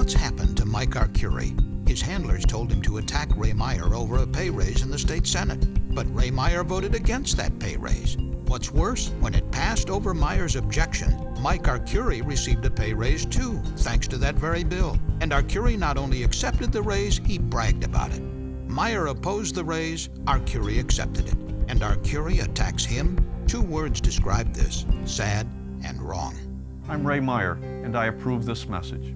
what's happened to Mike Arcuri. His handlers told him to attack Ray Meier over a pay raise in the state senate, but Ray Meier voted against that pay raise. What's worse, when it passed over Meier's objection, Mike Arcuri received a pay raise too, thanks to that very bill. And Arcuri not only accepted the raise, he bragged about it. Meier opposed the raise, Arcuri accepted it. And Arcuri attacks him? Two words describe this sad and wrong. I'm Ray Meier, and I approve this message.